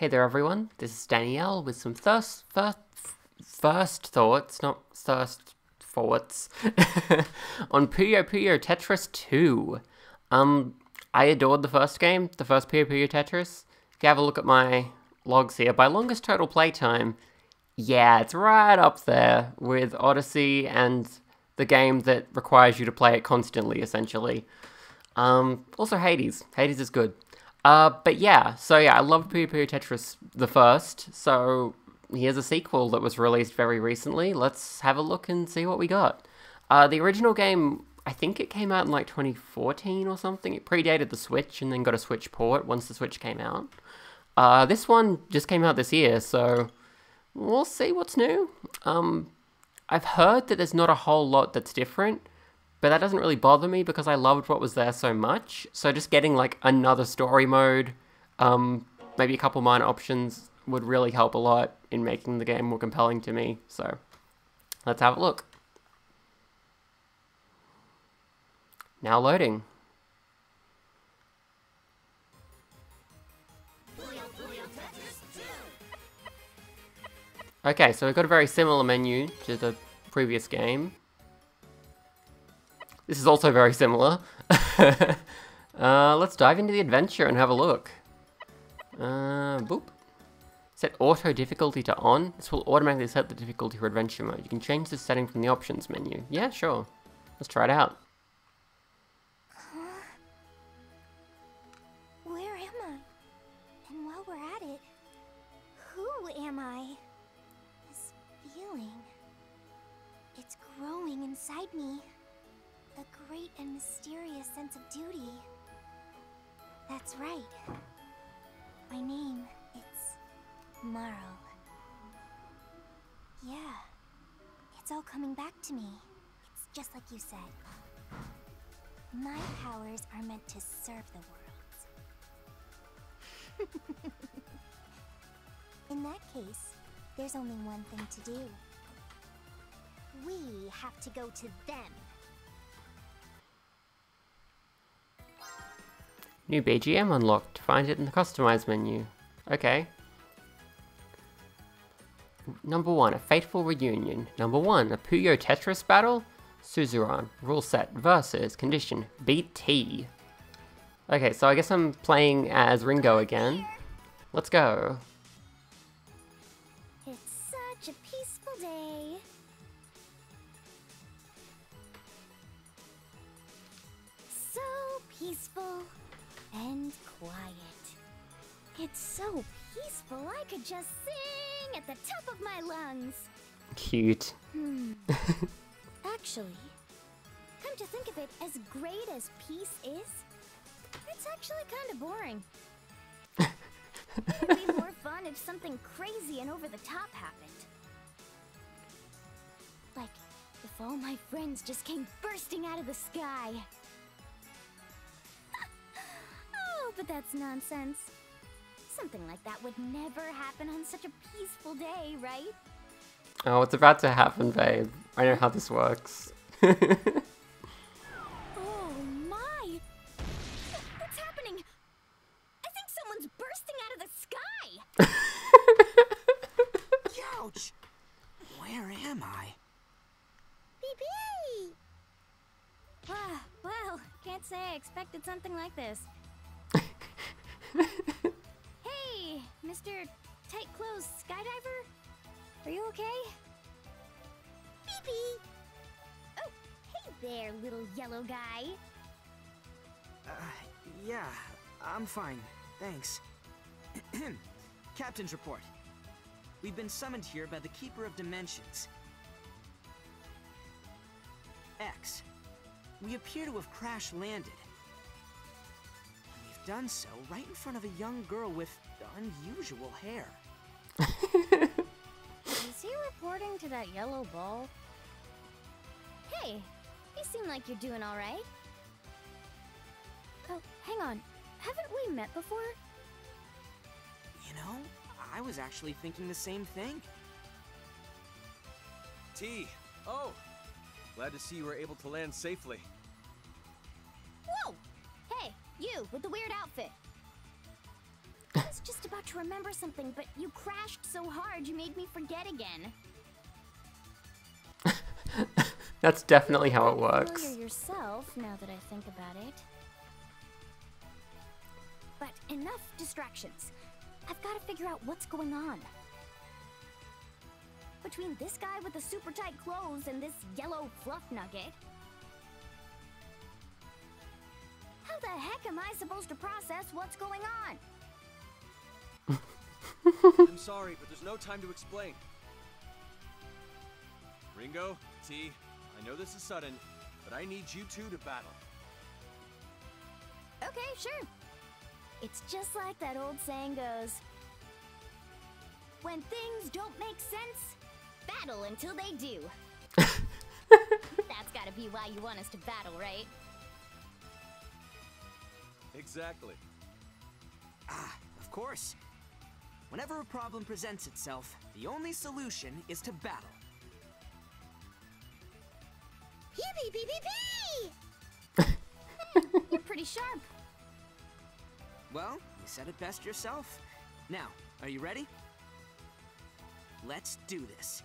Hey there, everyone. This is Danielle with some thirst, first, first thoughts, not thirst thoughts, on Puyo Puyo Tetris 2. Um, I adored the first game, the first Puyo Puyo Tetris. If you have a look at my logs here, by longest total playtime, yeah, it's right up there with Odyssey and the game that requires you to play it constantly, essentially. Um, also Hades. Hades is good. Uh, but yeah, so yeah, I love Puyo Puyo Tetris the first, so here's a sequel that was released very recently. Let's have a look and see what we got. Uh, the original game, I think it came out in like 2014 or something. It predated the Switch and then got a Switch port once the Switch came out. Uh, this one just came out this year, so we'll see what's new. Um, I've heard that there's not a whole lot that's different, but that doesn't really bother me because I loved what was there so much. So just getting like another story mode, um, maybe a couple minor options would really help a lot in making the game more compelling to me. So let's have a look. Now loading. Okay, so we've got a very similar menu to the previous game. This is also very similar. uh, let's dive into the adventure and have a look. Uh, boop. Set auto difficulty to on. This will automatically set the difficulty for adventure mode. You can change the setting from the options menu. Yeah, sure. Let's try it out. Where am I? And while we're at it, who am I? This feeling. It's growing inside me. A great and mysterious sense of duty. That's right. My name, it's Marle. Yeah. It's all coming back to me. It's just like you said. My powers are meant to serve the world. In that case, there's only one thing to do. We have to go to them. New BGM unlocked. Find it in the customize menu. Okay. Number one, a fateful reunion. Number one, a Puyo Tetris battle. Suzuran, rule set versus condition BT. Okay, so I guess I'm playing as Ringo again. Let's go. It's such a peaceful day. So peaceful and quiet. It's so peaceful I could just sing at the top of my lungs. Cute. Hmm. Actually, come to think of it, as great as peace is, it's actually kind of boring. It'd be more fun if something crazy and over the top happened. Like if all my friends just came bursting out of the sky. But that's nonsense. Something like that would never happen on such a peaceful day, right? Oh, it's about to happen, babe. I know how this works. Oh my! What's happening? I think someone's bursting out of the sky! Ouch! Where am I? Beep Ah, well, can't say I expected something like this. hey, Mr. Tight Clothes Skydiver? Are you okay? Beep Oh, hey there, little yellow guy. Uh, yeah, I'm fine. Thanks. Captain's report. We've been summoned here by the Keeper of Dimensions. Ex. We appear to have crash landed. And we've done so right in front of a young girl with unusual hair. Is he reporting to that yellow ball? Hey, you seem like you're doing all right. Oh, hang on. Haven't we met before? You know, I was actually thinking the same thing. T. Oh, glad to see you were able to land safely. Whoa! You with the weird outfit. I was just about to remember something, but you crashed so hard you made me forget again. That's definitely how it works. yourself, now that I think about it. But enough distractions. I've got to figure out what's going on. Between this guy with the super tight clothes and this yellow fluff nugget. How the heck am I supposed to process what's going on? I'm sorry, but there's no time to explain. Ringo, T, I know this is sudden, but I need you two to battle. Okay, sure. It's just like that old saying goes When things don't make sense, battle until they do. That's gotta be why you want us to battle, right? Exactly. Ah, of course. Whenever a problem presents itself, the only solution is to battle. Yippee pee pee pee! You're pretty sharp. Well, you said it best yourself. Now, are you ready? Let's do this.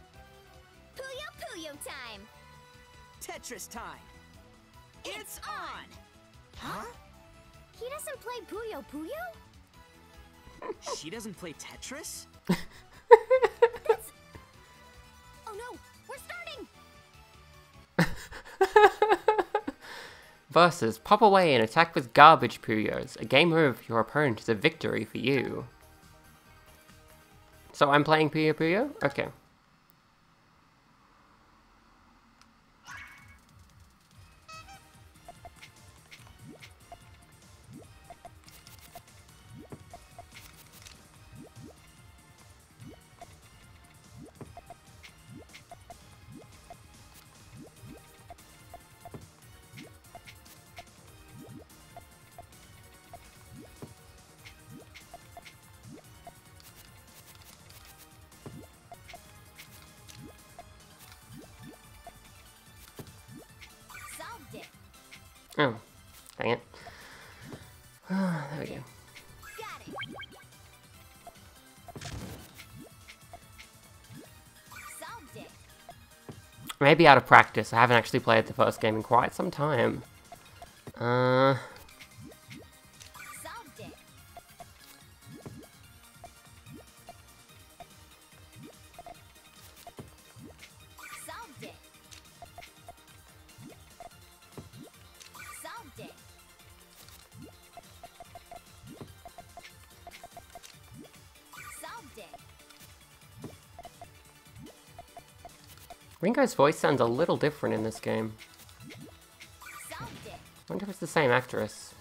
Puyo Puyo time! Tetris time! It's on! Huh? He doesn't play Puyo Puyo? she doesn't play Tetris? Oh no, we're starting! Versus Pop Away and Attack with Garbage Puyos. A game over for your opponent is a victory for you. So I'm playing Puyo Puyo? Okay. Maybe out of practice. I haven't actually played the first game in quite some time. Uh, Ringo's voice sounds a little different in this game. I wonder if it's the same actress.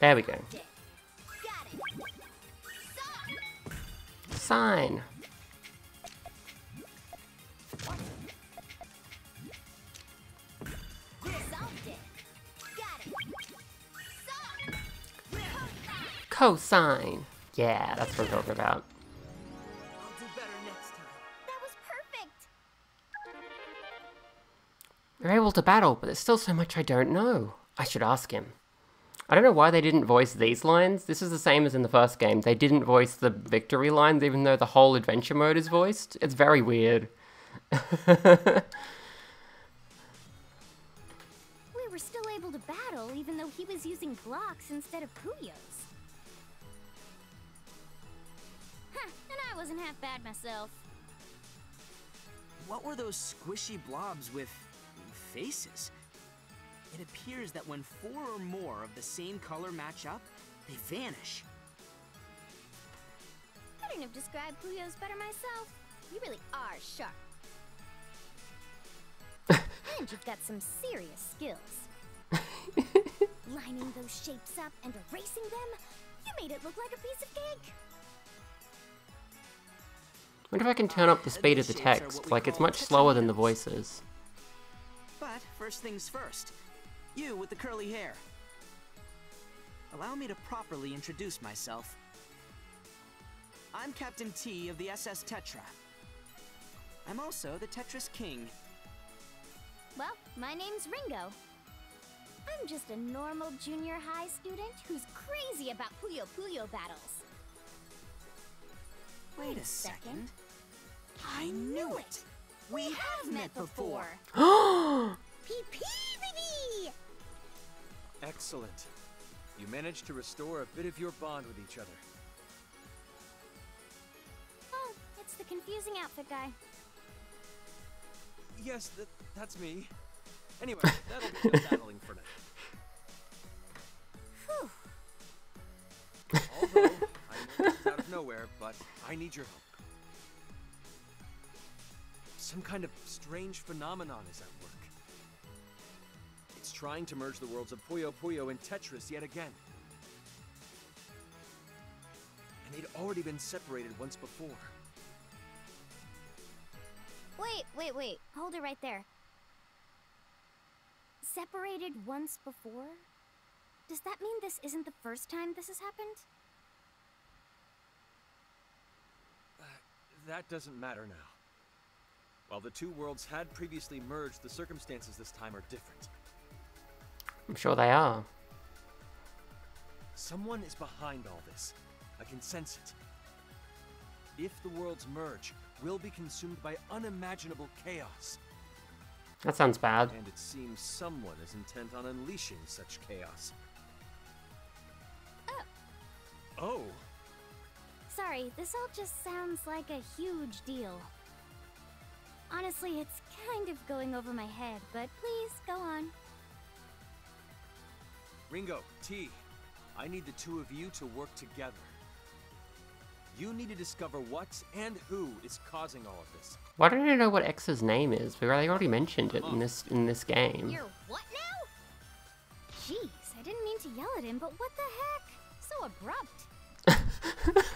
There we go. Sign. Cosine. Yeah, that's what I'm talking about. I'll do better next time. That was perfect. You're able to battle, but there's still so much I don't know. I should ask him. I don't know why they didn't voice these lines. This is the same as in the first game. They didn't voice the victory lines, even though the whole adventure mode is voiced. It's very weird. We were still able to battle even though he was using blocks instead of Puyos. I wasn't half bad myself. What were those squishy blobs with faces? It appears that when four or more of the same color match up, they vanish. I couldn't have described Puyos better myself. You really are sharp. and you've got some serious skills. Lining those shapes up and erasing them, you made it look like a piece of cake. Wonder if I can turn up the speed of the These shapes are text. Like, it's much slower than the voices. But first things first, you with the curly hair. Allow me to properly introduce myself. I'm Captain T of the SS Tetra. I'm also the Tetris King Well, my name's Ringo. I'm just a normal junior high student who's crazy about Puyo Puyo battles. Wait a second. I knew it! We have met before! Pee pee baby! Excellent. You managed to restore a bit of your bond with each other. Oh, it's the confusing outfit guy. Yes, that, that's me. Anyway, that'll be the battling for now. Although, I know this is out of nowhere, but I need your help. Some kind of strange phenomenon is at work. It's trying to merge the worlds of Puyo Puyo and Tetris yet again. And they'd already been separated once before. Wait, wait, wait. Hold it right there. Separated once before? Does that mean this isn't the first time this has happened? Uh, that doesn't matter now. While the two worlds had previously merged, the circumstances this time are different. I'm sure they are. Someone is behind all this. I can sense it. If the worlds merge, we'll be consumed by unimaginable chaos. That sounds bad. And it seems someone is intent on unleashing such chaos. Oh, oh. Sorry, this all just sounds like a huge deal. Honestly, it's kind of going over my head, but please go on. Ringo, T, I need the two of you to work together. You need to discover what and who is causing all of this. Why don't I know what Ex's name is? We already already mentioned it in this in this game. You're what now? Jeez, I didn't mean to yell at him, but what the heck? So abrupt.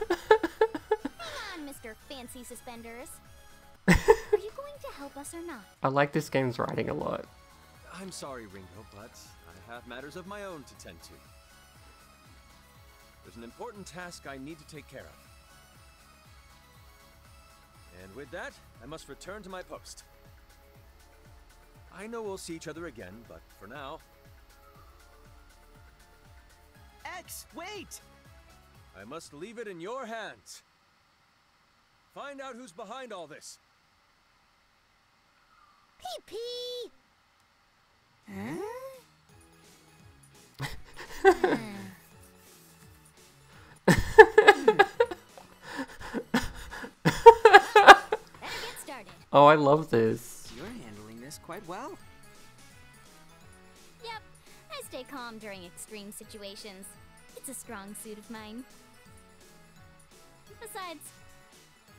Come on, Mr. Fancy Suspenders. Are you going to help us or not? I like this game's writing a lot. I'm sorry, Ringo, but I have matters of my own to tend to. There's an important task I need to take care of. And with that, I must return to my post. I know we'll see each other again, but for now, Ex, wait! I must leave it in your hands. Find out who's behind all this. Pee pee! Better get. Oh, I love this. You're handling this quite well. Yep, I stay calm during extreme situations. It's a strong suit of mine. Besides,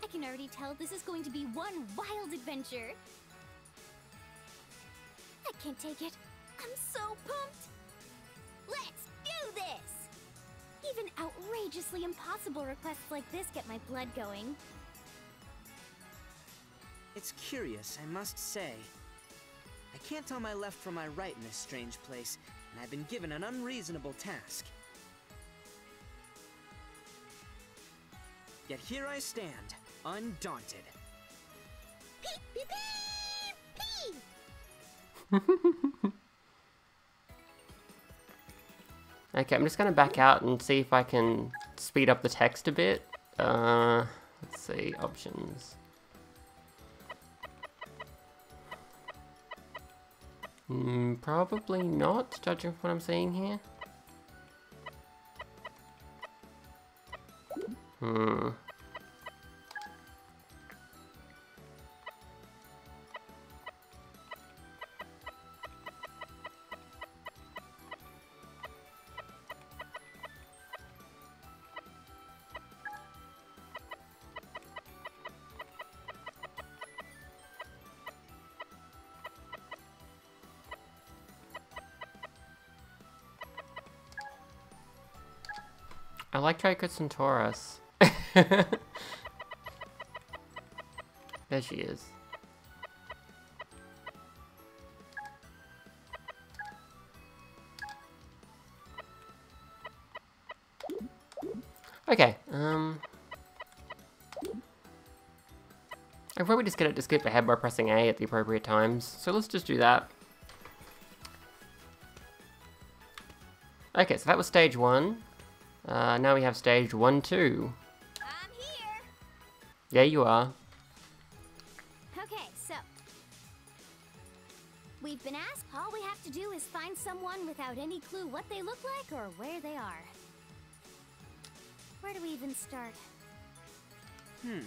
I can already tell this is going to be one wild adventure. I can't take it. I'm so pumped. Let's do this! Even outrageously impossible requests like this get my blood going. It's curious, I must say. I can't tell my left from my right in this strange place, and I've been given an unreasonable task. Yet here I stand, undaunted. Peep, peep, peep, peep! Okay, I'm just gonna back out and see if I can speed up the text a bit. Uh, let's see, options. Hmm, probably not, judging from what I'm seeing here. Hmm. Draco Centaurus. there she is. Okay, um... I probably just get it to skip ahead by pressing A at the appropriate times, so let's just do that. Okay, so that was stage one. Uh, now we have stage one, two. I'm here. Yeah, you are. Okay, so. We've been asked. All we have to do is find someone without any clue what they look like or where they are. Where do we even start? Hmm.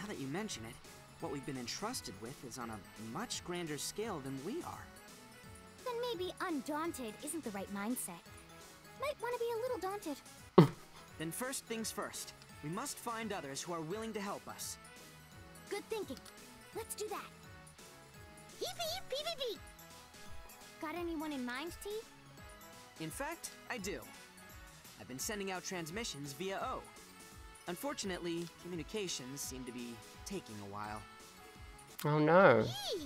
Now that you mention it, what we've been entrusted with is on a much grander scale than we are. Then maybe undaunted isn't the right mindset. Might want to be a little daunted. Then first things first, we must find others who are willing to help us. Good thinking. Let's do that. Heep heep peep peep peep. Got anyone in mind, T? In fact, I do. I've been sending out transmissions via O. Unfortunately, communications seem to be taking a while. Oh no. Eee!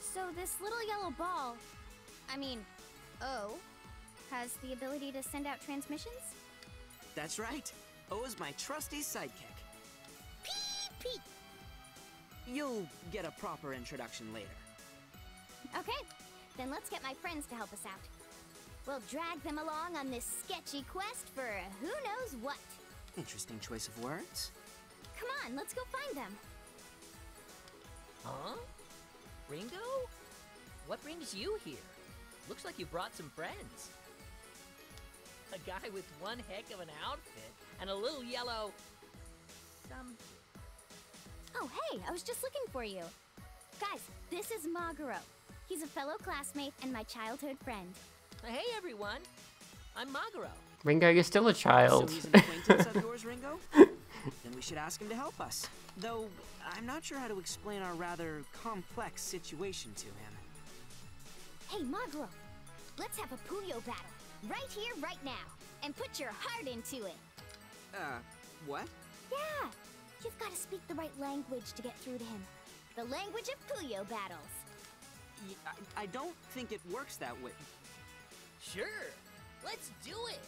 So this little yellow ball, I mean, O, has the ability to send out transmissions? That's right. O is my trusty sidekick. Peep peep. You'll get a proper introduction later. Okay, then let's get my friends to help us out. We'll drag them along on this sketchy quest for who knows what. Interesting choice of words. Come on, let's go find them. Huh? Ringo? What brings you here? Looks like you brought some friends. A guy with one heck of an outfit and a little yellow. Some. Oh, hey, I was just looking for you. Guys, this is Maguro. He's a fellow classmate and my childhood friend. Hey everyone! I'm Maguro. Ringo, you're still a child. So he's an acquaintance of yours, Ringo? Then we should ask him to help us. Though, I'm not sure how to explain our rather complex situation to him. Hey, Maguro, let's have a Puyo battle. Right here, right now. And put your heart into it. Uh, what? Yeah, you've got to speak the right language to get through to him. The language of Puyo battles. Y- I, I don't think it works that way. Sure, let's do it!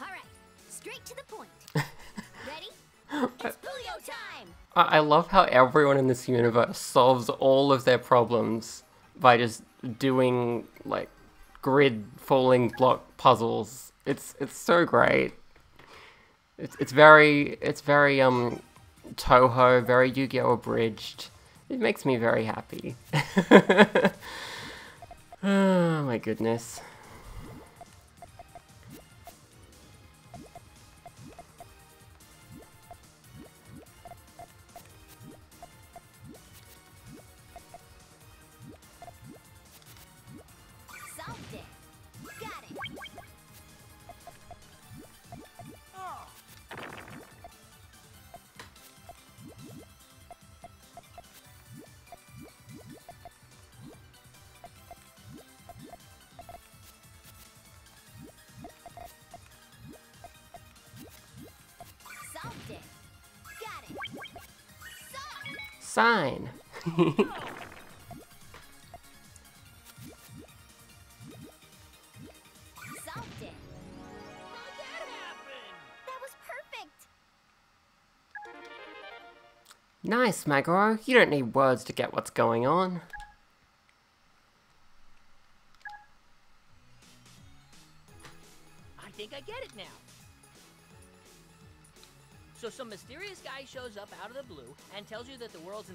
All right, straight to the point. Ready? It's Puyo time! I I love how everyone in this universe solves all of their problems by just doing like grid falling block puzzles. It's it's so great. It's it's very it's very um Touhou, very Yu-Gi-Oh abridged. It makes me very happy. oh my goodness. Perfect. nice, Maguro. You don't need words to get what's going on.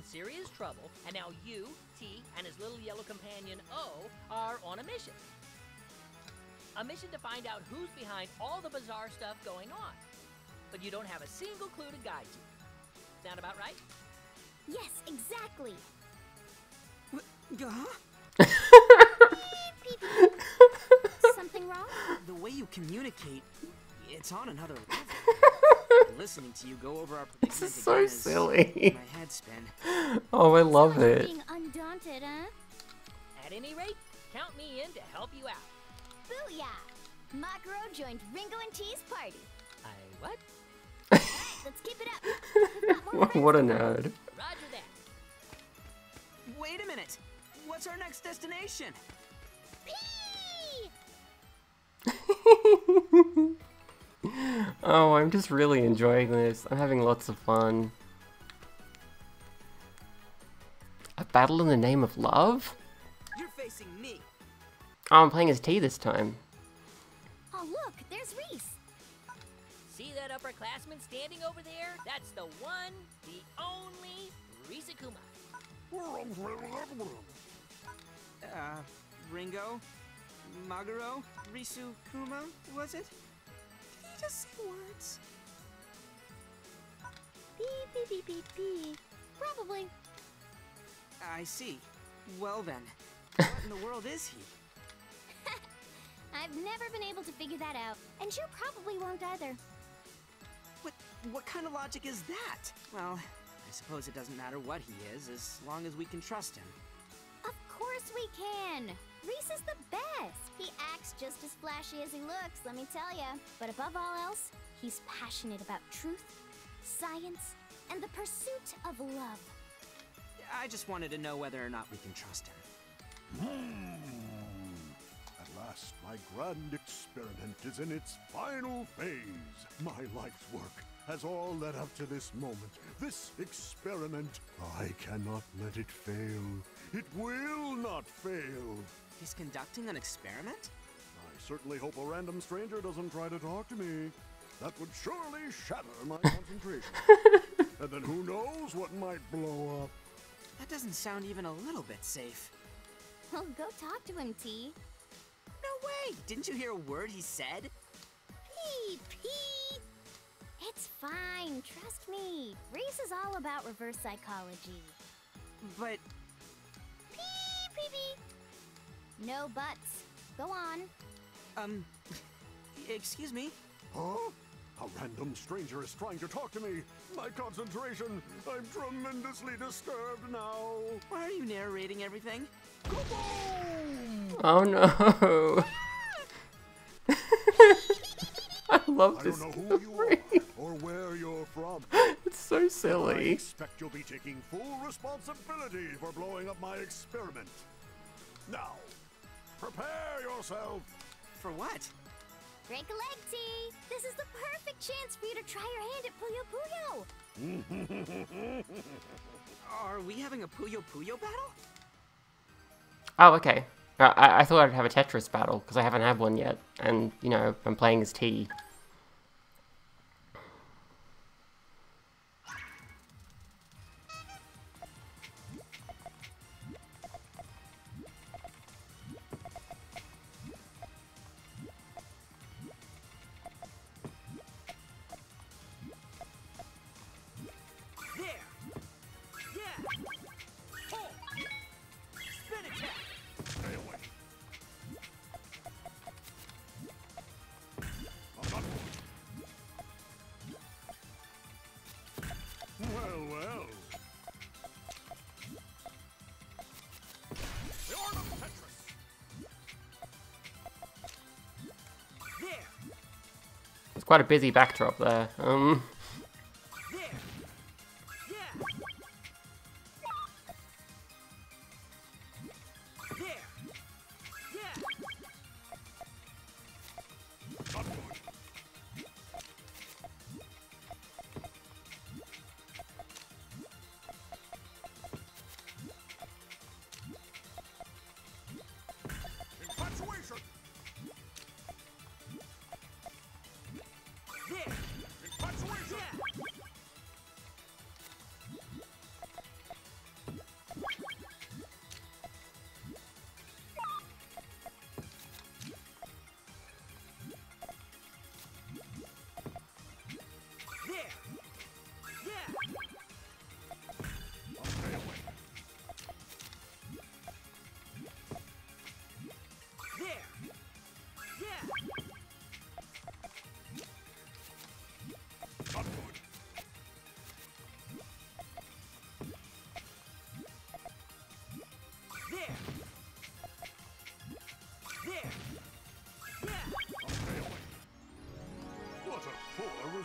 Serious trouble, and now you, T, and his little yellow companion O are on a mission. A mission to find out who's behind all the bizarre stuff going on. But you don't have a single clue to guide you. Sound about right? Yes, exactly. Huh? Something wrong? The way you communicate, it's on another level. Listening to you go over our This is so again silly. My head spin. Oh, I love So it. Being undaunted, huh? At any rate, count me in to help you out. Booyah! Maguro joined Ringo and T's party. I what? Let's keep it up. We've got more friends what a nerd. Roger that. Wait a minute. What's our next destination? Pee! Oh, I'm just really enjoying this. I'm having lots of fun. A battle in the name of love? You're facing me. Oh, I'm playing as T this time. Oh, look, there's Reese. See that upperclassman standing over there? That's the one, the only Risukuma. Uh, Ringo? Maguro? Risu Kuma? Was it? Did just say words? Beep, beep, beep, beep, beep. Probably. I see. Well then, what in the world is he? I've never been able to figure that out, and you probably won't either. What what kind of logic is that? Well, I suppose it doesn't matter what he is, as long as we can trust him. Of course we can! Reese is the best! He acts just as flashy as he looks, let me tell ya. But above all else, he's passionate about truth, science, and the pursuit of love. I just wanted to know whether or not we can trust him. Hmm. At last, my grand experiment is in its final phase. My life's work has all led up to this moment. This experiment, I cannot let it fail. It will not fail. He's conducting an experiment? I certainly hope a random stranger doesn't try to talk to me. That would surely shatter my concentration. and then who knows what might blow up. That doesn't sound even a little bit safe. Well, go talk to him, T. No way! Didn't you hear a word he said? Pee, pee! It's fine, trust me. Reese is all about reverse psychology. But Pee, pee, pee. No buts. Go on. um excuse me. Huh? A random stranger is trying to talk to me. My concentration. I'm tremendously disturbed now. Why are you narrating everything? Kaboom! Oh no. I love this. I this don't know who you are or where you're from. It's so silly. I silly. expect you'll be taking full responsibility for blowing up my experiment. Now, prepare yourself. For what? Break a leg, T. This is the perfect chance for you to try your hand at Puyo Puyo. Are we having a Puyo Puyo battle? Oh, okay. Uh, I, I thought I'd have a Tetris battle, because I haven't had one yet. And, you know, I'm playing as T. quite a busy backdrop there. Um,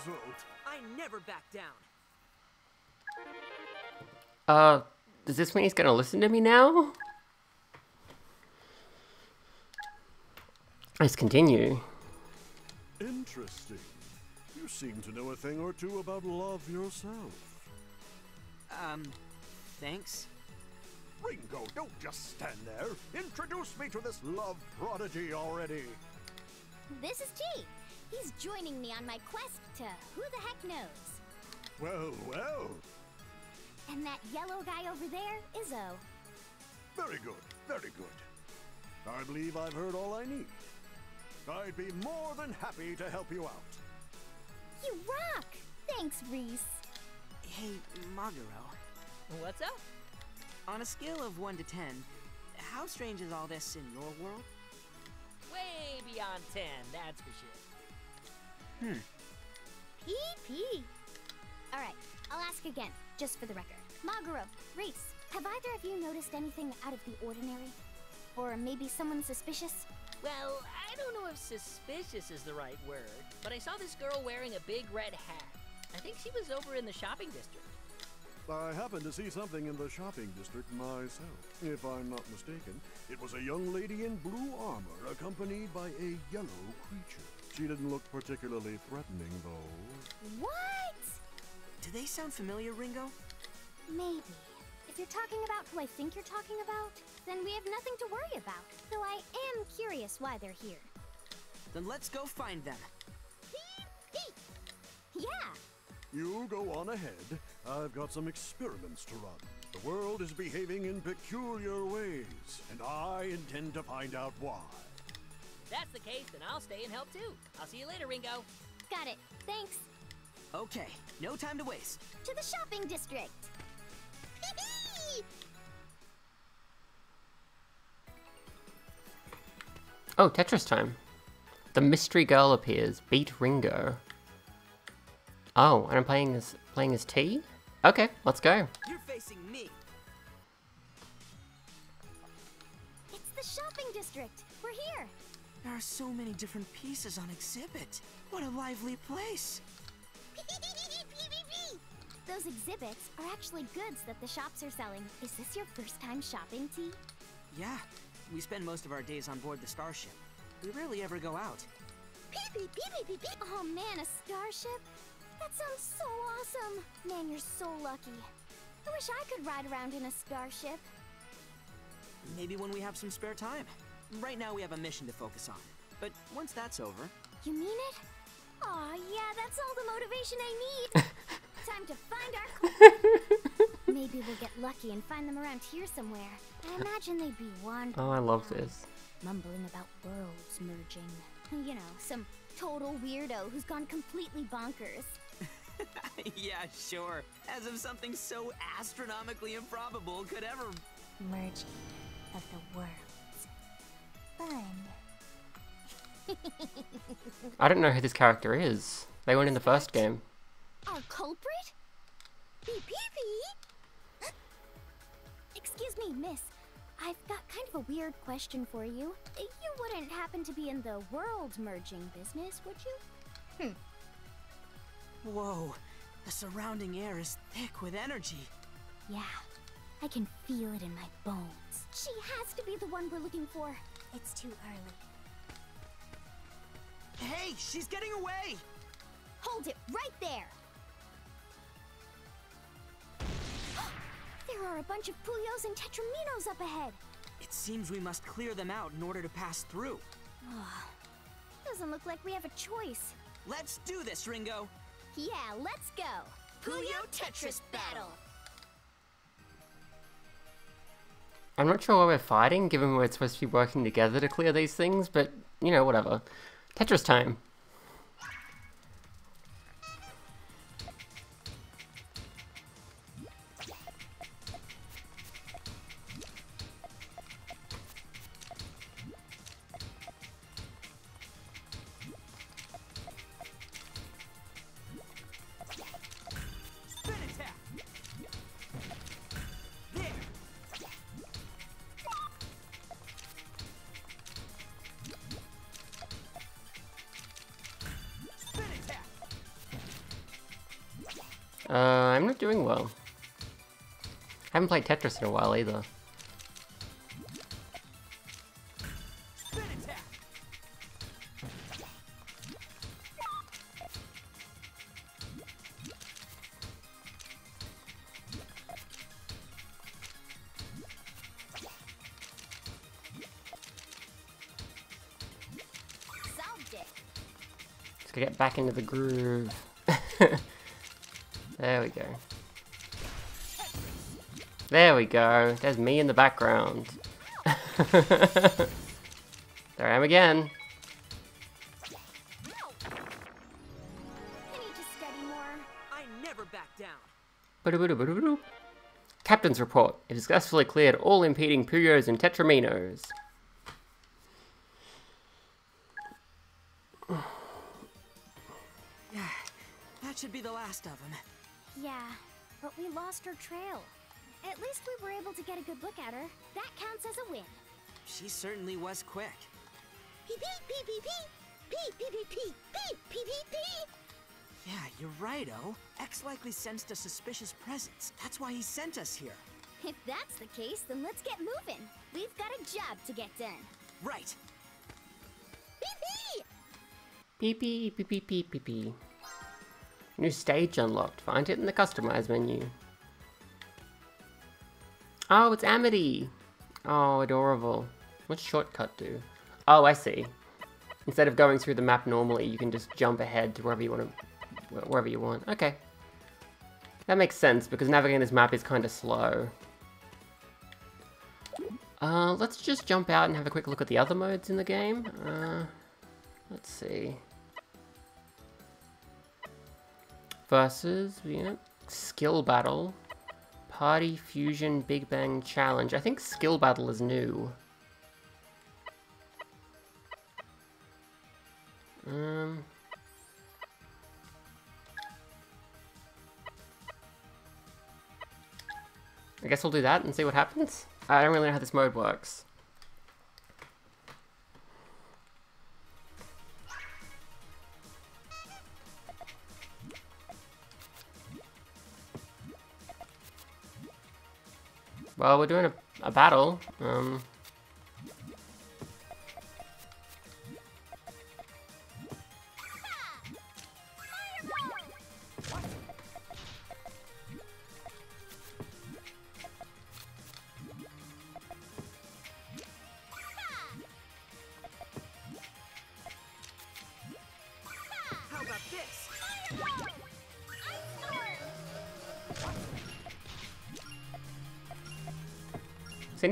a poor result. I never back down. uh, does this mean he's gonna listen to me now? Let's continue. Interesting. You seem to know a thing or two about love yourself. Um, thanks. Ringo, don't just stand there. Introduce me to this love prodigy already. This is T. He's joining me on my quest to who the heck knows. Well, well. And that yellow guy over there is O. Very good, very good. I believe I've heard all I need. I'd be more than happy to help you out. You rock! Thanks, Reese. Hey, Maguro. What's up? On a scale of 1 to 10, how strange is all this in your world? Way beyond 10, that's for sure. PP. All right, I'll ask again, just for the record. Maguro, Reese, have either of you noticed anything out of the ordinary? Or maybe someone suspicious? Well, I don't know if suspicious is the right word, but I saw this girl wearing a big red hat. I think she was over in the shopping district. I happened to see something in the shopping district myself. If I'm not mistaken, it was a young lady in blue armor accompanied by a yellow creature. She didn't look particularly threatening, though. What? Do they sound familiar, Ringo? Maybe. If you're talking about who I think you're talking about, then we have nothing to worry about. Though I am curious why they're here. Then let's go find them. Yeah, You go on ahead. I've got some experiments to run. The world is behaving in peculiar ways, and I intend to find out why. If that's the case, then I'll stay and help too. I'll see you later, Ringo. got it. Thanks. Okay, no time to waste. To the shopping district. Oh, Tetris time. The mystery girl appears. Beat Ringo. Oh, and I'm playing as playing as T? Okay, let's go. You're facing me. it's the shopping district. There are so many different pieces on exhibit. What a lively place. Those exhibits are actually goods that the shops are selling. Is this your first time shopping, T? Yeah, we spend most of our days on board the starship. We rarely ever go out. Oh man, a starship? That sounds so awesome. Man, you're so lucky. I wish I could ride around in a starship. Maybe when we have some spare time. Right now we have a mission to focus on. But once that's over, You mean it? Aw, yeah, that's all the motivation I need. Time to find our Maybe we'll get lucky and find them around here somewhere. I imagine they'd be wandering. Oh, I love this. Mumbling about worlds merging. You know, some total weirdo who's gone completely bonkers. yeah, sure. As if something so astronomically improbable could ever. Merging of the worlds. Fun. I don't know who this character is. They weren't in the first game. Our culprit? Beep beep beep. Excuse me, miss. I've got kind of a weird question for you. You wouldn't happen to be in the world merging business, would you? Hmm. Whoa, the surrounding air is thick with energy. Yeah, I can feel it in my bones. She has to be the one we're looking for. It's too early. Hey, she's getting away! Hold it right there! there are a bunch of Puyos and Tetriminos up ahead. It seems we must clear them out in order to pass through. Doesn't look like we have a choice. Let's do this, Ringo! Yeah, let's go. Puyo Tetris battle. I'm not sure why we're fighting, given we're supposed to be working together to clear these things, but, you know, whatever. Tetris time. played Tetris in a while either. Let's get back into the groove. there we go. There we go. There's me in the background. there I am again. Captain's report. It successfully cleared all impeding Puyos and Tetriminos. To get a good look at her. That counts as a win. She certainly was quick. Pee pee pee pee pee. Pee pee pee pee. Pee pee pee pee. Yeah, you're right, O. X likely sensed a suspicious presence. That's why he sent us here. If that's the case, then let's get moving. We've got a job to get done. Right. Pee pee! Beep beep beep beep beep beep beep. New stage unlocked. Find it in the customize menu. Oh, it's Amitie! Oh, adorable. What's shortcut do? Oh, I see. Instead of going through the map normally, you can just jump ahead to wherever you want to, wherever you want. Okay. That makes sense, because navigating this map is kind of slow. Uh, let's just jump out and have a quick look at the other modes in the game. Uh, let's see. Versus, yeah, skill battle, party fusion, Big Bang challenge. I think skill battle is new. Um. I guess we'll do that and see what happens. I don't really know how this mode works. Well, we're doing a, a battle. Um,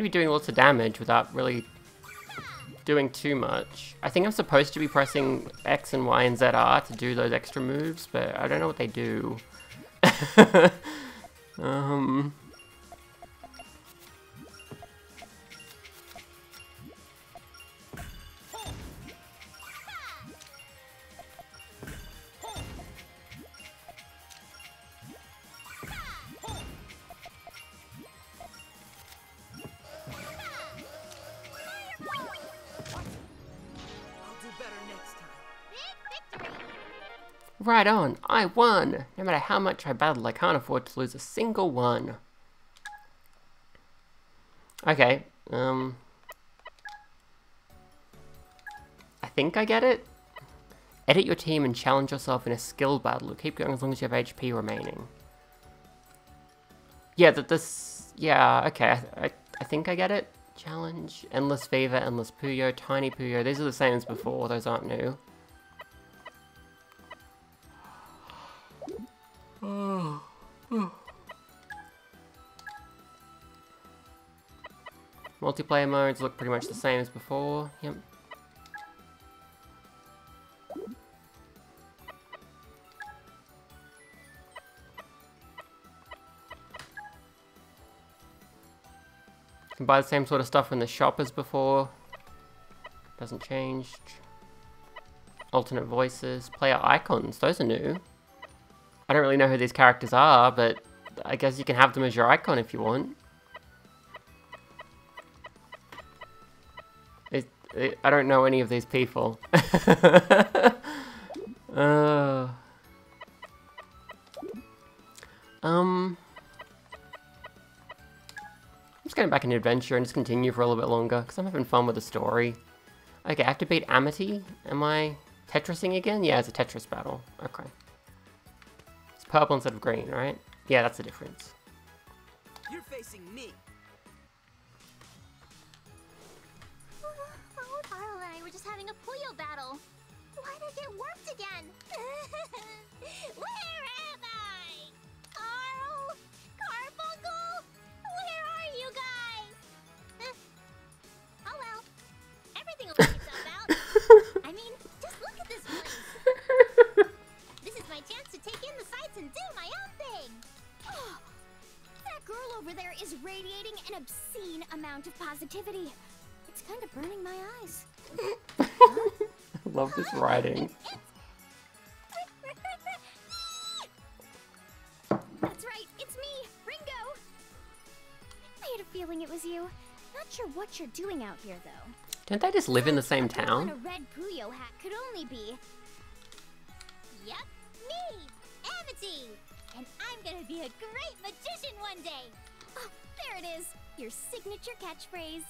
to be doing lots of damage without really doing too much. I think I'm supposed to be pressing X and Y and ZR to do those extra moves, but I don't know what they do. um... I won! No matter how much I battle, I can't afford to lose a single one. Okay, um... I think I get it? Edit your team and challenge yourself in a skill battle. Keep going as long as you have HP remaining. Yeah, that this... Yeah, okay, I, I, I think I get it. Challenge, Endless Fever, Endless Puyo, Tiny Puyo. These are the same as before, those aren't new. Multiplayer modes look pretty much the same as before. Yep. Can buy the same sort of stuff in the shop as before. Doesn't change. Alternate voices, player icons, those are new. I don't really know who these characters are, but I guess you can have them as your icon if you want. I don't know any of these people. uh, um, I'm just going back into adventure and just continue for a little bit longer because I'm having fun with the story. Okay, I have to beat Amitie. Am I Tetrising again? Yeah, it's a Tetris battle. Okay. It's purple instead of green, right? Yeah, that's the difference. Feeling it was you. Not sure what you're doing out here, though. Don't they just live in the same A girl in town? a red Puyo hat could only be. Yep, me, Amitie, and I'm gonna be a great magician one day. Oh, there it is, your signature catchphrase.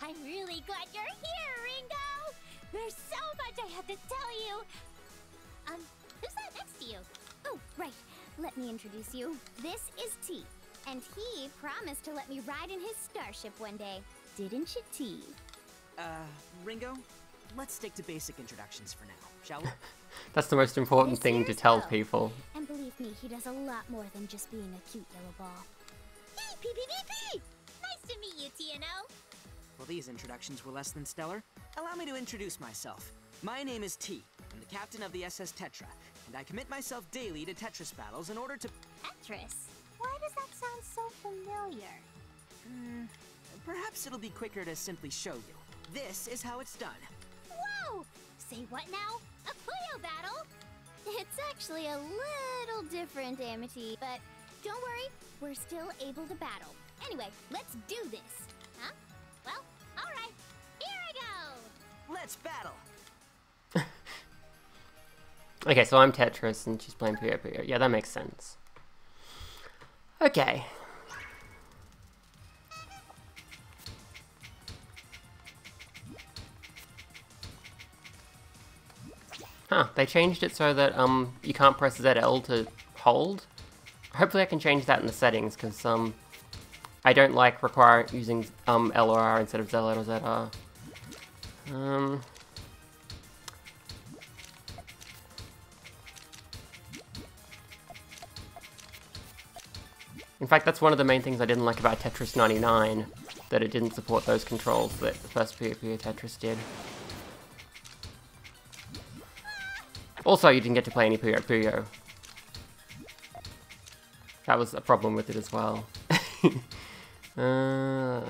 I'm really glad you're here, Ringo. There's so much I have to tell you. Um, who's that next to you? Oh, right. Let me introduce you. This is T, and he promised to let me ride in his starship one day. Didn't you, T? Uh, Ringo, let's stick to basic introductions for now, shall we? That's the most important This thing to tell Bo. people. And believe me, he does a lot more than just being a cute yellow ball. Hey, PPPP! Nice to meet you, TNO. well, these introductions were less than stellar. Allow me to introduce myself. My name is T. I'm the captain of the SS Tetra, and I commit myself daily to Tetris battles in order to. Tetris. Why does that sound so familiar? Hmm, Perhaps it'll be quicker to simply show you. This is how it's done. Whoa! Say what now? A Puyo battle? It's actually a little different, Amitie, but don't worry, we're still able to battle. Anyway, let's do this. Huh? Well, alright. Here I go! Let's battle! Okay, so I'm Tetris and she's playing Puyo Puyo. Yeah, that makes sense. Okay. Huh, they changed it so that um you can't press ZL to hold. Hopefully I can change that in the settings, because um I don't like require using um L or R instead of ZL or ZR. Um In fact, that's one of the main things I didn't like about Tetris 99, that it didn't support those controls that the first Puyo Puyo Tetris did. Also, you didn't get to play any Puyo Puyo. That was a problem with it as well. uh...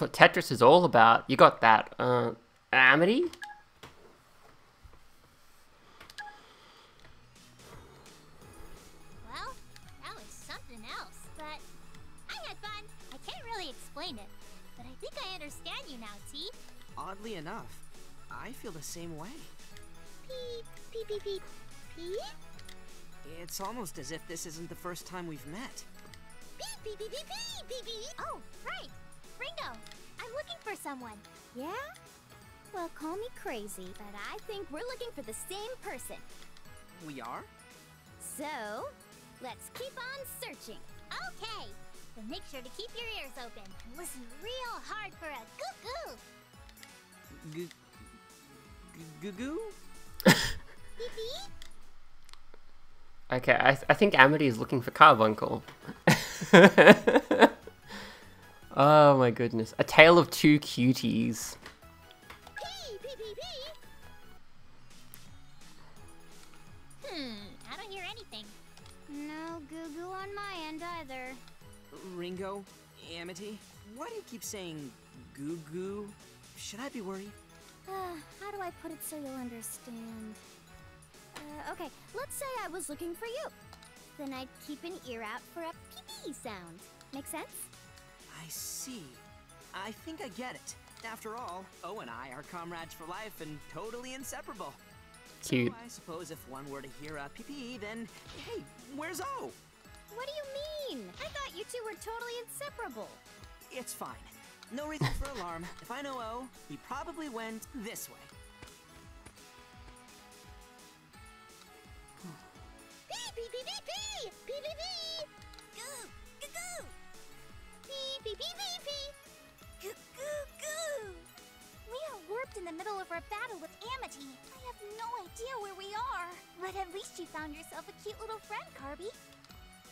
That's what Tetris is all about. You got that, uh, Amitie? Well, that was something else, but I had fun. I can't really explain it, but I think I understand you now, T. Oddly enough, I feel the same way. Peep, peep, peep, peep, peep, It's almost as if this isn't the first time we've met. peep, peep, peep, peep, peep, peep, peep. Oh, right. Ringo, I'm looking for someone. Yeah? Well, call me crazy, but I think we're looking for the same person. We are? So, let's keep on searching. Okay. Then make sure to keep your ears open and listen real hard for a goo goo. G- g- goo goo? Beep beep. Okay, I, I think Amitie is looking for Carbuncle. oh my goodness. A tale of two cuties. Pee, pee, pee, pee. Hmm, I don't hear anything. No goo goo on my end either. Ringo? Amitie? Why do you keep saying goo goo? Should I be worried? Uh, how do I put it so you'll understand? Uh, okay, let's say I was looking for you. Then I'd keep an ear out for a pee pee sound. Make sense? I see. I think I get it. After all, O and I are comrades for life and totally inseparable. Cute. So I suppose if one were to hear a then hey, where's O? What do you mean? I thought you two were totally inseparable. It's fine. No reason for alarm. If I know O, he probably went this way. Pee pee pee pee pee pee pee pee. Pee pee! Goo goo goo! We are warped in the middle of our battle with Amitie. I have no idea where we are. But at least you found yourself a cute little friend, Carby.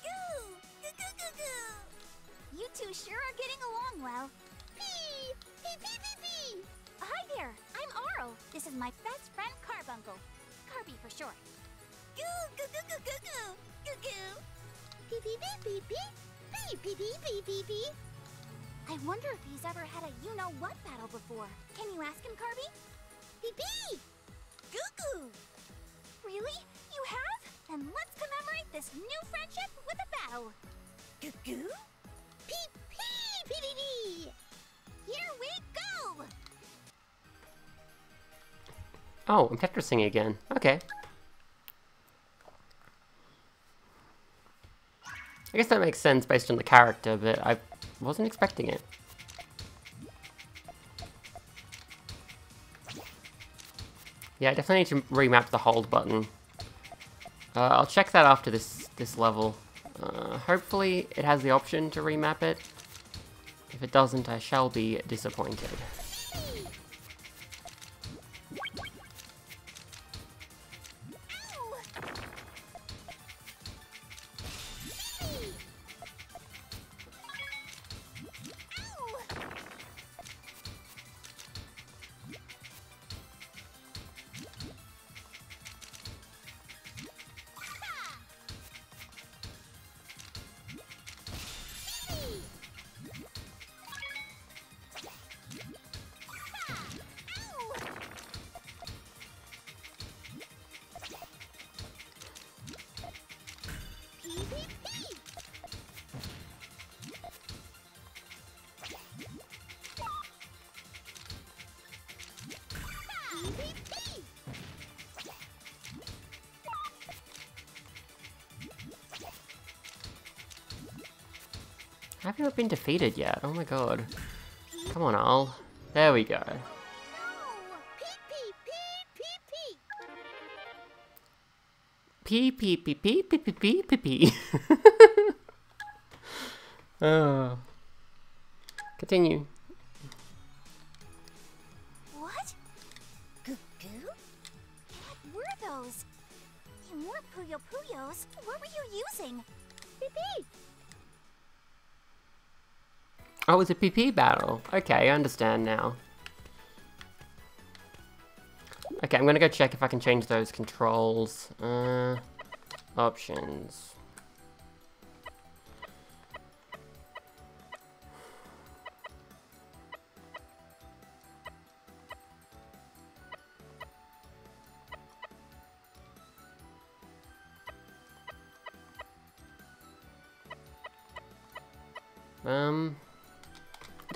Goo! Goo goo goo goo! You two sure are getting along well. Pee! Pee pee pee pee! Hi there, I'm Arle. This is my best friend Carbuncle. Carby for short. Goo goo goo goo goo goo! Goo goo! Pee pee pee pee pee! Pee pee pee pee pee pee! I wonder if he's ever had a you-know-what battle before. Can you ask him, Carby? Pee pee! Goo goo! Really? You have? Then let's commemorate this new friendship with a battle. Goo goo? Pee pee pee pee pee! Here we go! Oh, I'm Tetrising again. Okay. I guess that makes sense based on the character, but I wasn't expecting it. Yeah, I definitely need to remap the hold button. Uh, I'll check that after this this level. Uh, hopefully it has the option to remap it. If it doesn't, I shall be disappointed. Have you not been defeated yet? Oh my god. Come on, Arle. There we go. Pee pee pee pee pee pee pee pee pee. oh. Continue. Oh, it's a PP battle. Okay, I understand now. Okay, I'm gonna go check if I can change those controls. Uh, options.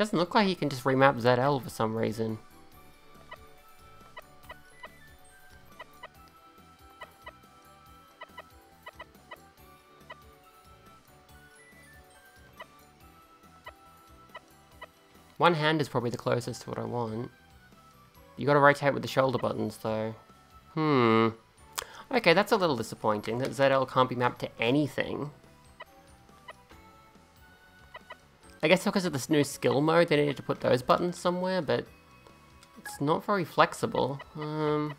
Doesn't look like he can just remap ZL for some reason. One hand is probably the closest to what I want. You gotta rotate with the shoulder buttons though. Hmm. Okay, that's a little disappointing that ZL can't be mapped to anything. I guess because of this new skill mode, they needed to put those buttons somewhere, but it's not very flexible. Um,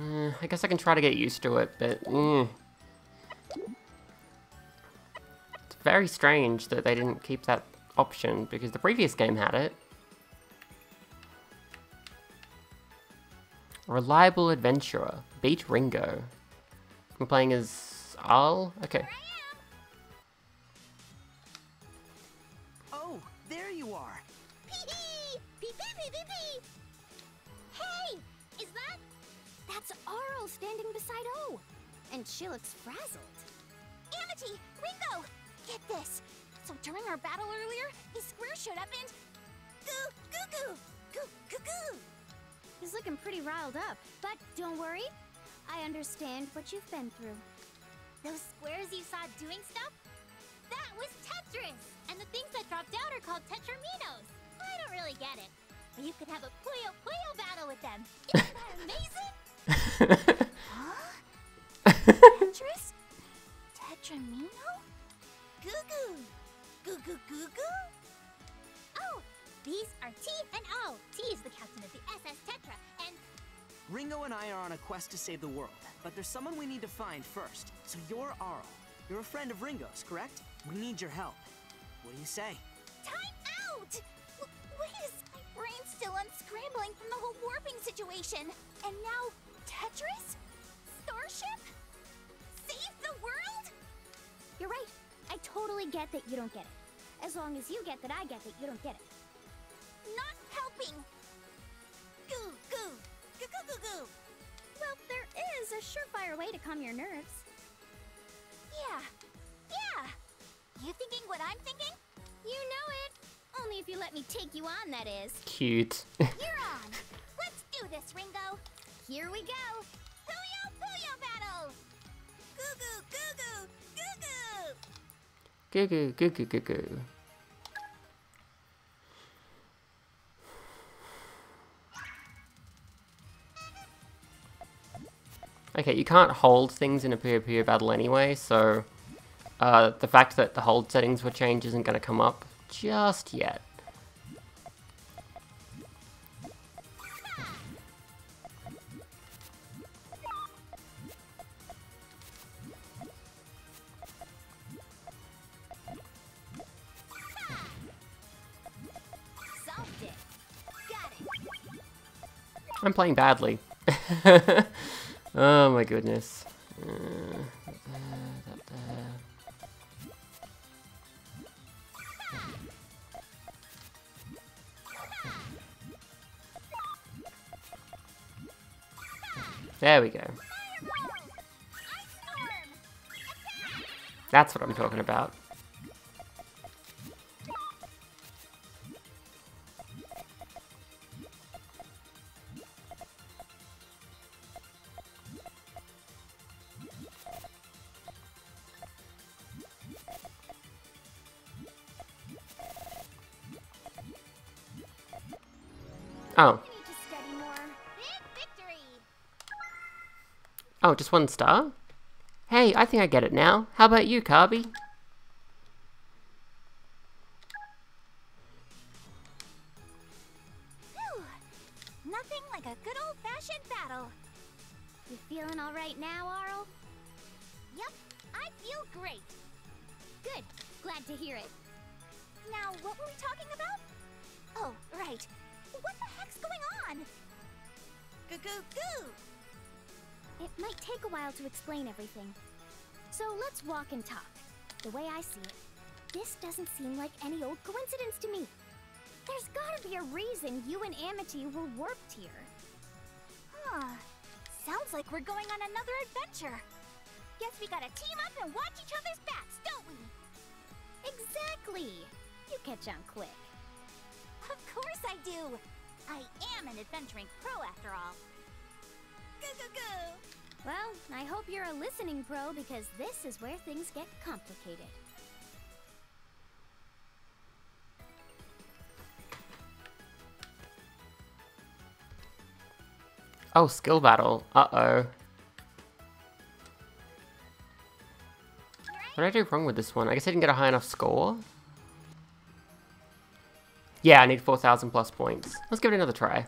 uh, I guess I can try to get used to it, but eh. it's very strange that they didn't keep that option because the previous game had it. Reliable adventurer. Beat Ringo. We're playing as Arle? Okay. Oh, there you are. Pee pee! Pee pee pee pee pee! Hey! Is that... That's Arle standing beside O. And she looks frazzled. Amitie! Ringo! Get this! So during our battle earlier, these squares showed up and... Goo! Goo goo! Goo goo goo! He's looking pretty riled up, but don't worry. I understand what you've been through. Those squares you saw doing stuff? That was Tetris! And the things that dropped out are called Tetriminos. I don't really get it. But you could have a Puyo Puyo battle with them. Isn't that amazing? Tetris? Tetrimino? Goo Goo! Goo Goo Goo Goo? These are T and O. T is the captain of the SS Tetra, and Ringo and I are on a quest to save the world, but there's someone we need to find first. So you're Arle. You're a friend of Ringo's, correct? We need your help. What do you say? Time out! W- wait a s- my brain's still unscrambling from the whole warping situation. And now, Tetris? Starship? Save the world? you're right. I totally get that you don't get it. As long as you get that I get that you don't get it. Helping. Goo goo. Goo goo goo goo. Well, there is a surefire way to calm your nerves. Yeah. Yeah. You thinking what I'm thinking? You know it. Only if you let me take you on, that is. Cute. You're on. Let's do this, Ringo. Here we go. Puyo Puyo battle. Goo goo goo goo goo goo. Goo goo goo goo goo goo. Okay, you can't hold things in a Puyo battle anyway, so uh, the fact that the hold settings were changed isn't going to come up just yet. Solved it. Got it. I'm playing badly. oh my goodness. Uh, There we go. That's what I'm talking about. Oh, You need to study more. Big victory. oh, just one star? Hey, I think I get it now. How about you, Carby? Seem like any old coincidence to me. There's gotta be a reason you and Amitie were warped here. Huh. Sounds like we're going on another adventure. Guess we gotta team up and watch each other's backs, don't we? Exactly! You catch on quick. Of course I do. I am an adventuring pro after all. Goo goo goo. Well, I hope you're a listening pro because this is where things get complicated. Oh, skill battle. Uh-oh. What did I do wrong with this one? I guess I didn't get a high enough score? Yeah, I need 4,000 plus points. Let's give it another try.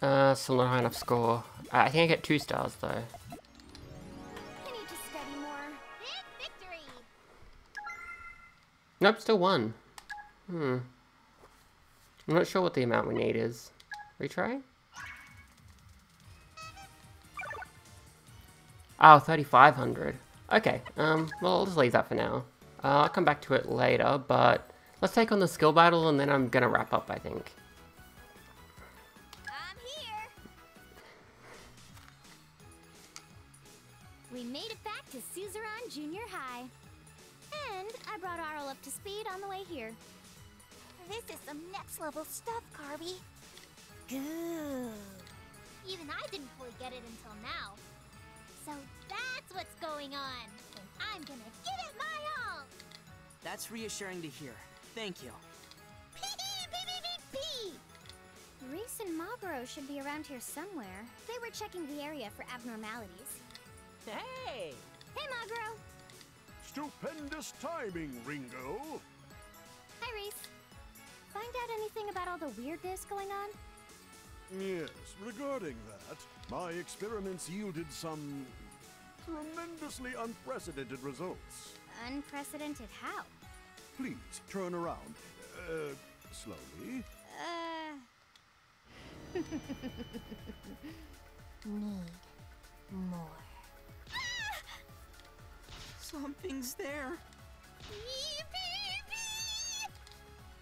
Uh, still not high enough score. Uh, I think I get two stars though. I need to study more. Big victory! Nope, still one. Hmm. I'm not sure what the amount we need is. Retry? Oh, 3,500. Okay, um, well, I'll just leave that for now. Uh, I'll come back to it later, but let's take on the skill battle and then I'm gonna wrap up, I think. Here somewhere. They were checking the area for abnormalities. Hey! Hey, Maguro! Stupendous timing, Ringo. Hi, Reese. Find out anything about all the weirdness going on? Yes, regarding that, my experiments yielded some tremendously unprecedented results. Unprecedented how? Please turn around. Uh, slowly. Uh. Need more. Something's there.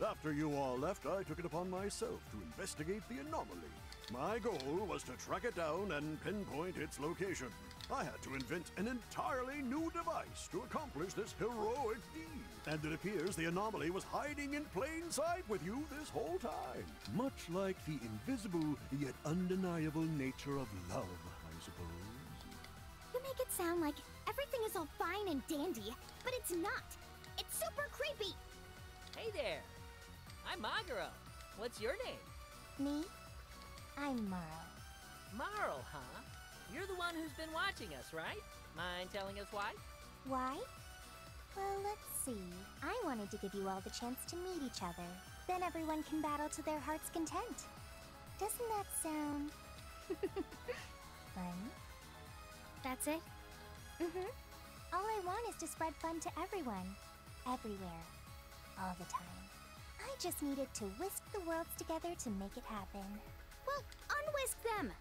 After you all left, I took it upon myself to investigate the anomaly. My goal was to track it down and pinpoint its location. I had to invent an entirely new device to accomplish this heroic deed. And it appears the anomaly was hiding in plain sight with you this whole time. Much like the invisible yet undeniable nature of love, I suppose. You make it sound like everything is all fine and dandy, but it's not. It's super creepy. Hey there! I'm Maguro. What's your name? Me? I'm Marle. Marle, huh? You're the one who's been watching us, right? Mind telling us why? Why? Well, let's see. I wanted to give you all the chance to meet each other. Then everyone can battle to their heart's content. Doesn't that sound fun? That's it? Mm-hmm. All I want is to spread fun to everyone. Everywhere. All the time. I just needed to whisk the worlds together to make it happen. Well, unwhisk them.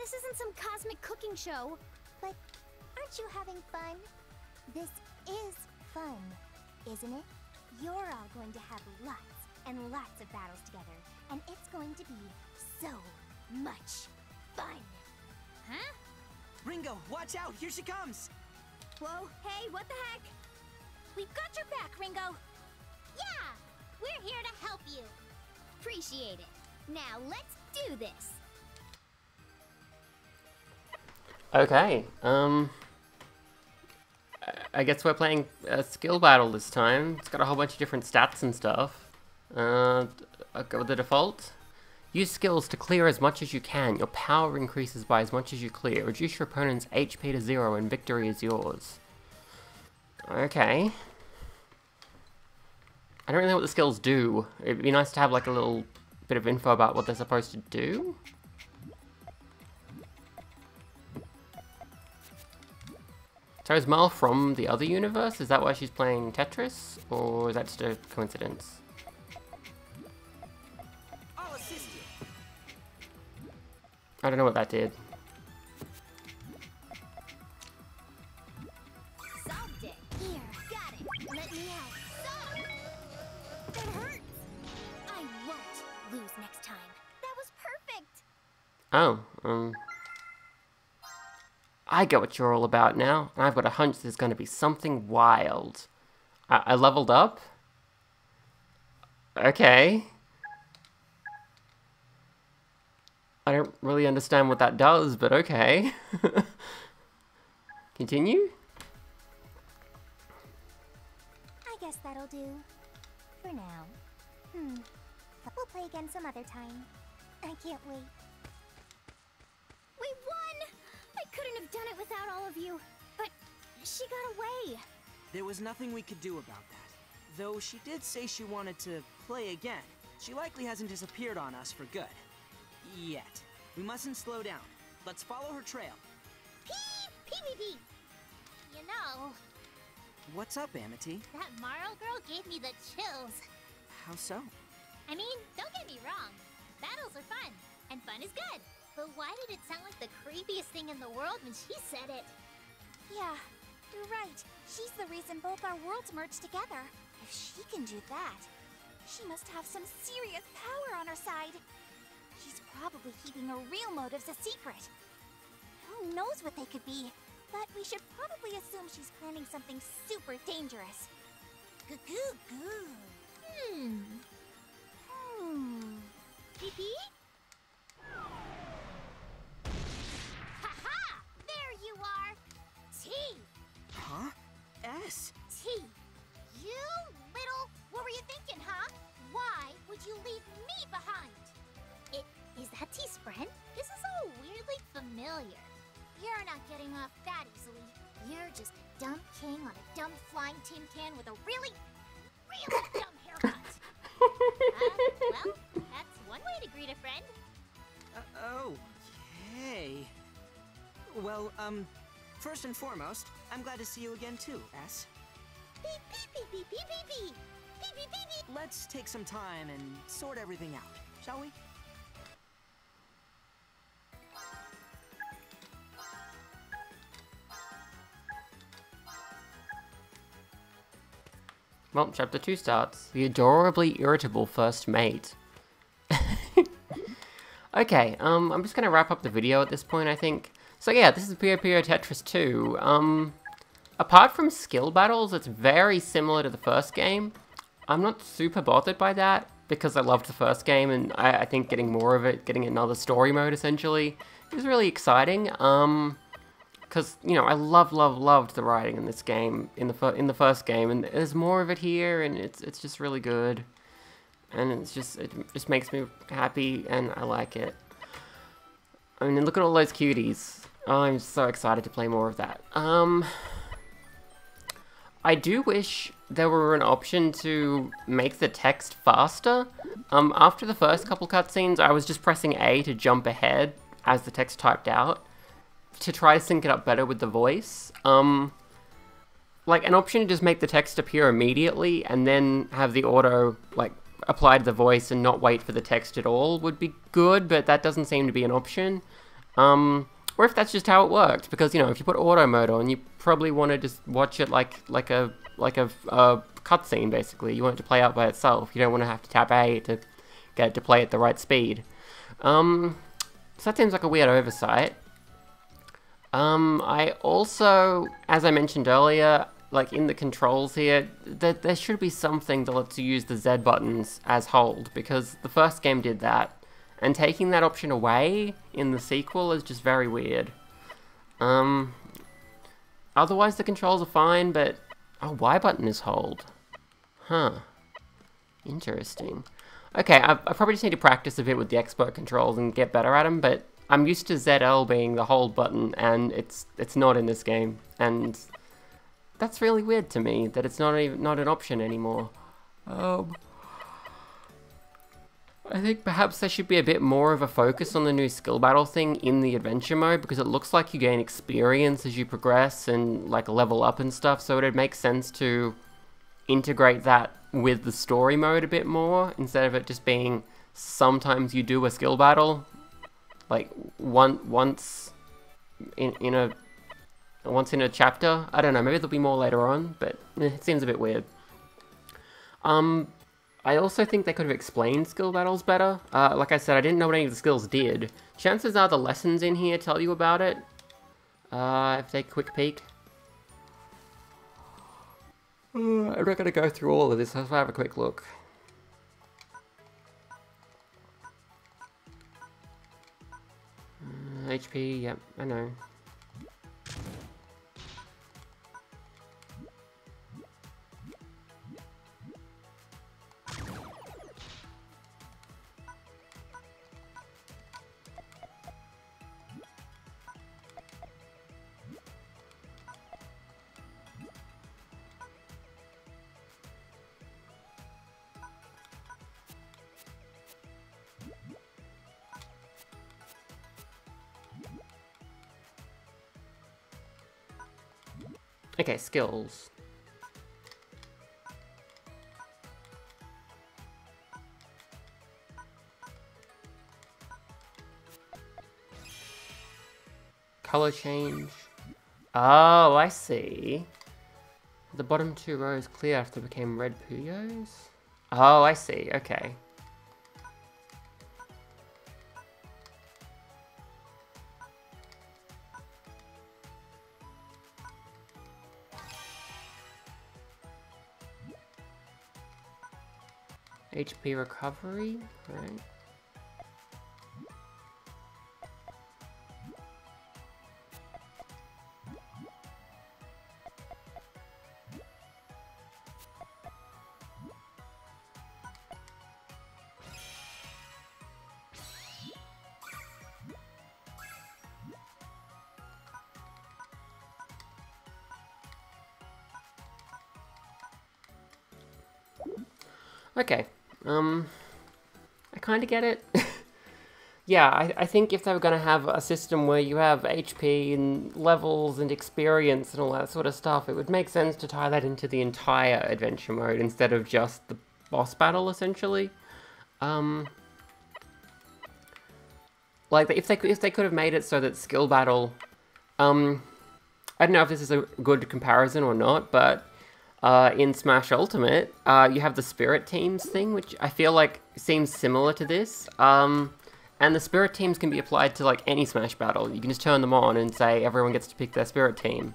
This isn't some cosmic cooking show. But aren't you having fun? This is fun, isn't it? You're all going to have lots and lots of battles together, and it's going to be so much fun. Huh? Ringo, watch out! Here she comes! Whoa, hey, what the heck? We've got your back, Ringo. Yeah, we're here to help you. Appreciate it. Now let's do this. Okay, um... I- guess we're playing a skill battle this time. It's got a whole bunch of different stats and stuff. Uh, I'll go with the default. Use skills to clear as much as you can. Your power increases by as much as you clear. Reduce your opponent's HP to zero and victory is yours. Okay. I don't really know what the skills do. It'd be nice to have like a little bit of info about what they're supposed to do. So is Mel from the other universe? Is that why she's playing Tetris? Or is that just a coincidence? I'll assist you. I don't know what that did. Solved it. Here, got it. Let me out. So, It hurts. I won't lose next time. that was perfect. Oh, um... I get what you're all about now, and I've got a hunch there's going to be something wild. I, I leveled up? Okay. I don't really understand what that does, but okay. Continue? I guess that'll do. For now. Hmm. We'll play again some other time. I can't wait. We won! Couldn't have done it without all of you. But she got away. There was nothing we could do about that. Though she did say she wanted to play again. She likely hasn't disappeared on us for good. Yet. We mustn't slow down. Let's follow her trail. Peep! Peep, peep, peep! You know, What's up, Amitie? that Marle girl gave me the chills. How so? I mean, don't get me wrong. Battles are fun, and fun is good. But why did it sound like the creepiest thing in the world when she said it? Yeah, you're right. She's the reason both our worlds merged together. If she can do that, she must have some serious power on her side. She's probably keeping her real motives a secret. Who knows what they could be? But we should probably assume she's planning something super dangerous. Goo goo goo. Hmm. Hmm. Pee S? T! You little... What were you thinking, huh? Why would you leave me behind? It, is that T's friend? This is all weirdly familiar. You're not getting off that easily. You're just a dumb king on a dumb flying tin can with a really, really dumb haircut. Uh, well, that's one way to greet a friend. Uh, okay. Well, um, first and foremost, I'm glad to see you again too, S. Beep, beep, beep, beep, beep, beep, beep. Beep, beep, beep, beep. Let's take some time and sort everything out, shall we? Well, chapter 2 starts. The adorably irritable first mate. okay, um, I'm just gonna wrap up the video at this point, I think. So yeah, this is Puyo Puyo Tetris 2. Um, apart from skill battles, it's very similar to the first game. I'm not super bothered by that, because I loved the first game, and I, I think getting more of it, getting another story mode, essentially, is really exciting. Um, because you know I love, love, loved the writing in this game in the in the first game, and there's more of it here, and it's it's just really good, and it's just it just makes me happy, and I like it. I mean, look at all those cuties. I'm so excited to play more of that. Um, I do wish there were an option to make the text faster. Um, after the first couple cutscenes, I was just pressing A to jump ahead as the text typed out to try to sync it up better with the voice. Um, like an option to just make the text appear immediately and then have the auto like apply to the voice and not wait for the text at all would be good, but that doesn't seem to be an option. Um, or if that's just how it worked, because you know if you put auto mode on, you probably want to just watch it like like a like a, a cutscene basically. You want it to play out by itself. You don't want to have to tap A to get it to play at the right speed. Um, so that seems like a weird oversight. Um, I also, as I mentioned earlier, like in the controls here, that there should be something that lets you use the Z buttons as hold, because the first game did that, and taking that option away in the sequel is just very weird. Um, otherwise the controls are fine, but, oh, Y button is hold. Huh. Interesting. Okay, I, I probably just need to practice a bit with the expert controls and get better at them, but I'm used to ZL being the hold button, and it's it's not in this game, and that's really weird to me that it's not even not an option anymore. Um, I think perhaps there should be a bit more of a focus on the new skill battle thing in the adventure mode because it looks like you gain experience as you progress and like level up and stuff. So it'd make sense to integrate that with the story mode a bit more instead of it just being sometimes you do a skill battle like one once in in a once in a chapter. I don't know. Maybe there'll be more later on, but eh, it seems a bit weird. Um, I also think they could have explained skill battles better. Uh, like I said, I didn't know what any of the skills did. Chances are the lessons in here tell you about it. Uh, if they quick peek. Uh, I'm not gonna go through all of this. I'll have a quick look. HP, yep, I know. Okay, skills. Color change. Oh, I see. The bottom two rows clear after became red Puyos? Oh, I see. Okay. HP recovery, right? Okay, um, I kind of get it. yeah, I, I think if they were going to have a system where you have HP and levels and experience and all that sort of stuff, it would make sense to tie that into the entire adventure mode instead of just the boss battle, essentially. Um, like, if they, if they could have made it so that skill battle, um, I don't know if this is a good comparison or not, but uh, in Smash Ultimate, uh, you have the Spirit Teams thing, which I feel like seems similar to this. Um, and the Spirit Teams can be applied to like any Smash battle. You can just turn them on and say everyone gets to pick their Spirit Team.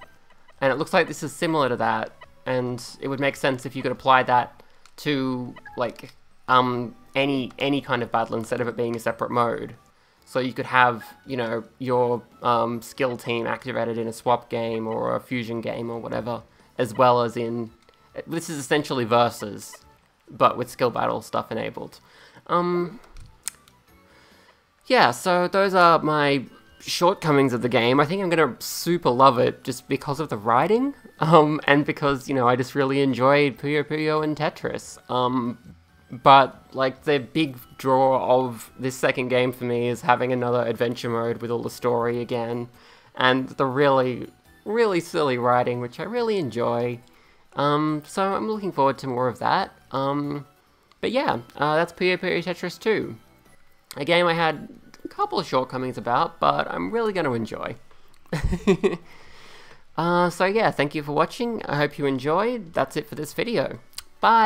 And it looks like this is similar to that, and it would make sense if you could apply that to like um, any any kind of battle instead of it being a separate mode. So you could have, you know, your um, skill team activated in a swap game or a fusion game or whatever as well as in this is essentially versus, but with skill battle stuff enabled. Um, yeah, so those are my shortcomings of the game. I think I'm gonna super love it just because of the writing, um, and because you know I just really enjoyed Puyo Puyo and Tetris. Um, but like the big draw of this second game for me is having another adventure mode with all the story again, and the really really silly writing, which I really enjoy. Um, so I'm looking forward to more of that. Um, but yeah, uh, that's Puyo Puyo Tetris 2. A game I had a couple of shortcomings about, but I'm really going to enjoy. uh, so yeah, thank you for watching. I hope you enjoyed. That's it for this video. Bye!